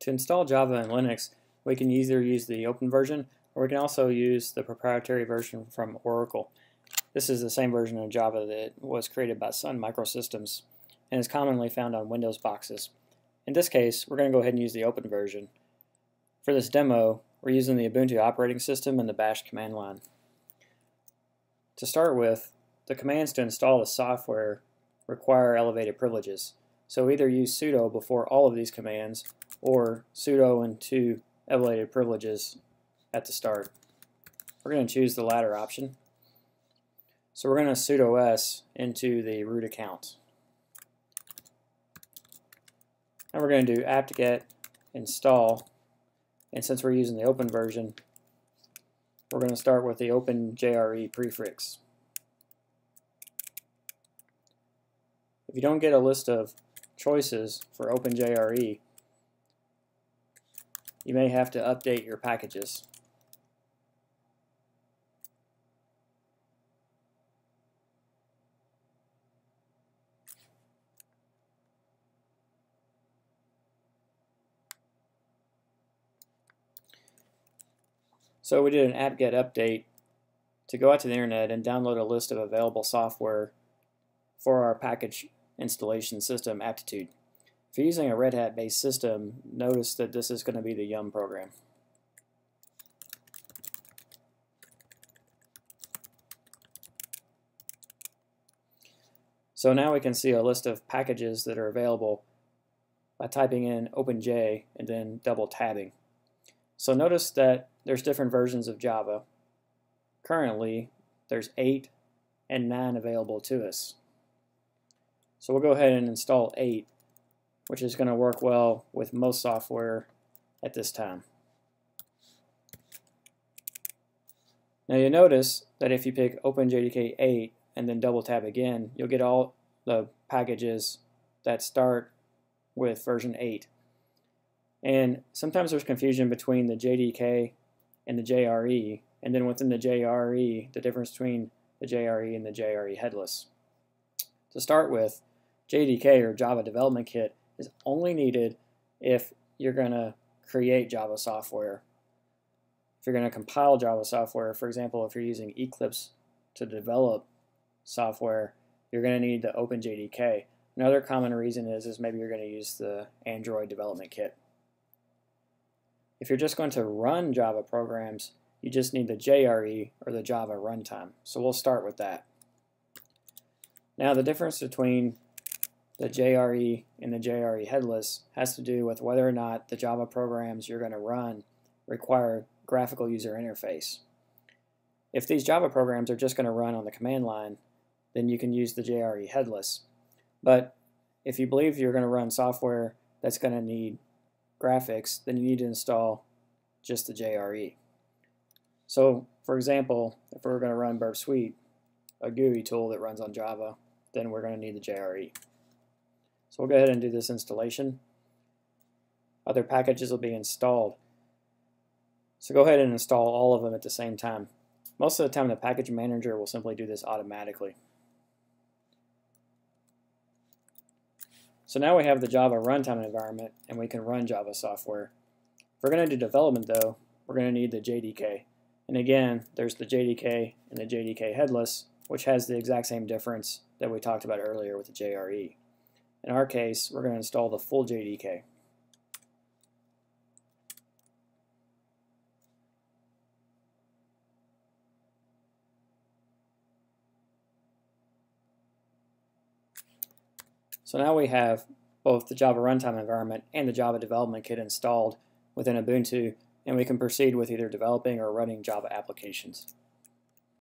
To install Java in Linux, we can either use the open version or we can also use the proprietary version from Oracle. This is the same version of Java that was created by Sun Microsystems and is commonly found on Windows boxes. In this case, we're going to go ahead and use the open version. For this demo, we're using the Ubuntu operating system and the bash command line. To start with, the commands to install the software require elevated privileges. So either use sudo before all of these commands or sudo and two elevated privileges at the start. We're going to choose the latter option. So we're going to sudo s into the root account. And we're going to do apt-get install and since we're using the open version we're going to start with the OpenJRE prefix. If you don't get a list of choices for OpenJRE you may have to update your packages. So we did an apt-get update to go out to the internet and download a list of available software for our package installation system aptitude. If you're using a Red Hat based system, notice that this is going to be the Yum program. So now we can see a list of packages that are available by typing in OpenJ and then double tabbing. So notice that there's different versions of Java. Currently, there's 8 and 9 available to us. So we'll go ahead and install 8 which is going to work well with most software at this time. Now you notice that if you pick OpenJDK 8 and then double tab again, you'll get all the packages that start with version 8. And sometimes there's confusion between the JDK and the JRE, and then within the JRE, the difference between the JRE and the JRE headless. To start with, JDK or Java Development Kit is only needed if you're going to create Java software. If you're going to compile Java software, for example, if you're using Eclipse to develop software, you're going to need the OpenJDK. Another common reason is, is maybe you're going to use the Android development kit. If you're just going to run Java programs, you just need the JRE or the Java runtime. So we'll start with that. Now the difference between the JRE and the JRE headless has to do with whether or not the Java programs you're going to run require graphical user interface. If these Java programs are just going to run on the command line, then you can use the JRE headless. But if you believe you're going to run software that's going to need graphics, then you need to install just the JRE. So, for example, if we're going to run Burp Suite, a GUI tool that runs on Java, then we're going to need the JRE. So we'll go ahead and do this installation. Other packages will be installed. So go ahead and install all of them at the same time. Most of the time the package manager will simply do this automatically. So now we have the Java runtime environment and we can run Java software. If we're going to do development though, we're going to need the JDK. And again, there's the JDK and the JDK headless, which has the exact same difference that we talked about earlier with the JRE. In our case, we're going to install the full JDK. So now we have both the Java Runtime environment and the Java Development Kit installed within Ubuntu, and we can proceed with either developing or running Java applications.